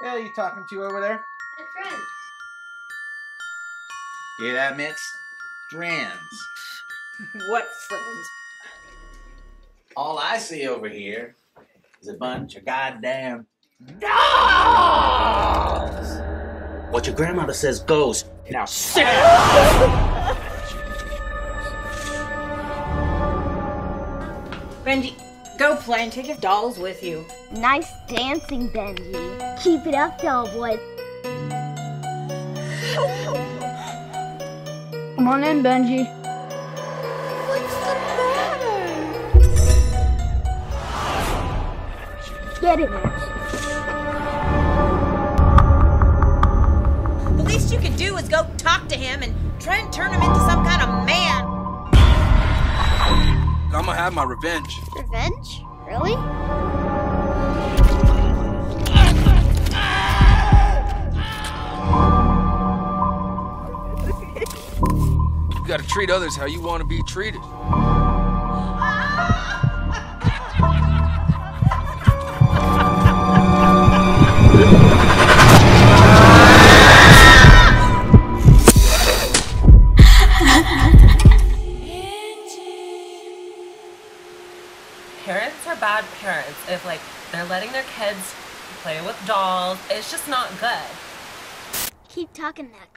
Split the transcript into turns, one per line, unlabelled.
Yeah, you talking to over there?
My friends.
Hear that, Mitz? Friends.
What friends?
All I see over here is a bunch of goddamn dolls. What your grandmother says goes. Now sit down.
Benji, go play and take your dolls with you.
Nice dancing, Benji. Keep it up, doll boy.
Come on in, Benji.
What's the matter? Get in there.
The least you could do is go talk to him and try and turn him into some kind
I'm gonna have my revenge.
Revenge? Really?
You gotta treat others how you wanna be treated.
Parents are bad parents if like they're letting their kids play with dolls. It's just not good.
Keep talking that